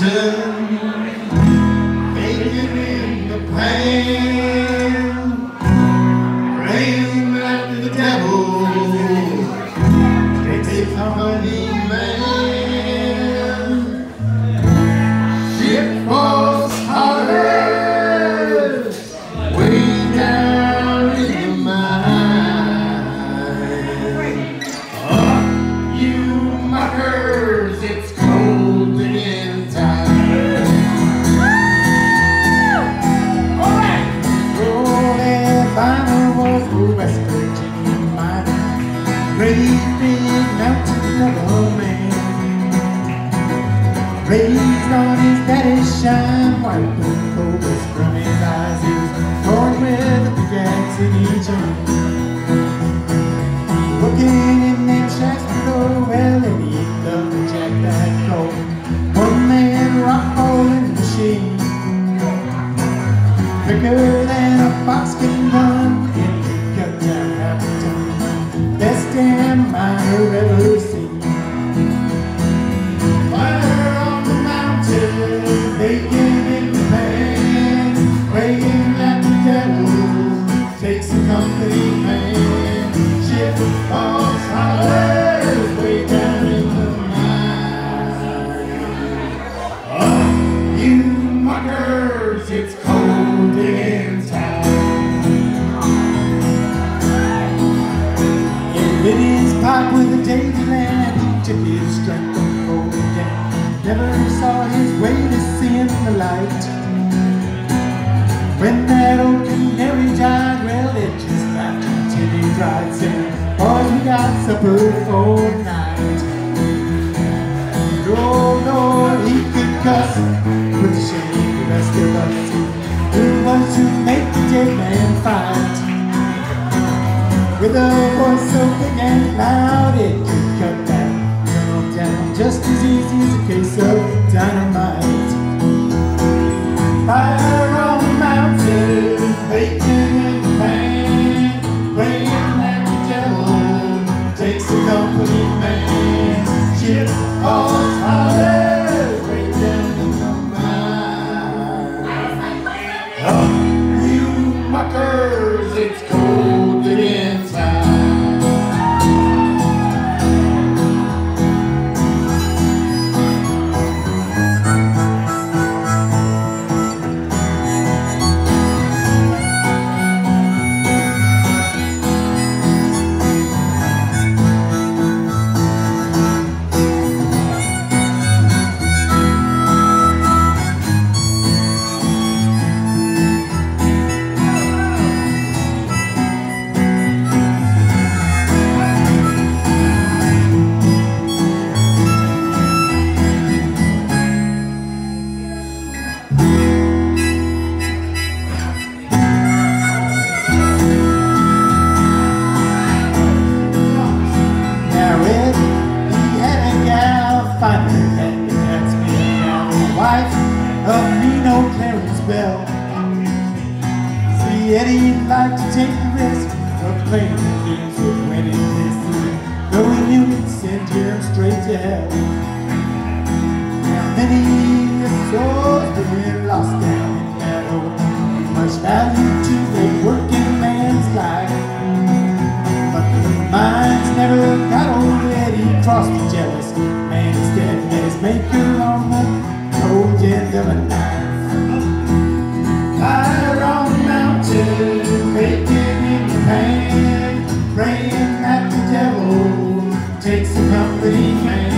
mountain, baking in the pan, the devil man. Raised on his daddy's shine, wiping cobras from his eyes. He was born with a pickaxe in each hand. Working in the shacks below, well, and he loved to jack that coal. One man rock hauling machine. Quicker than a fox can run, it's cold in town. He lit pipe with a daisy land, he took his strength and rolled down. Never saw his way to seeing the light. When that old canary died, well, it just laughed until he cried, Boys, we got supper for With a voice so big and loud, it could cut that tunnel down just as easy as a case of dynamite. Fire on the mountain, in the pan, takes company man. See, Eddie liked to take the risk of playing games with winning this year, he knew he'd send him straight to hell. Many soul's been lost down in hole, much value to a working man's life. But the minds never got old Eddie crossed the jealous man instead met his maker on the cold end of a knife. takes a company man.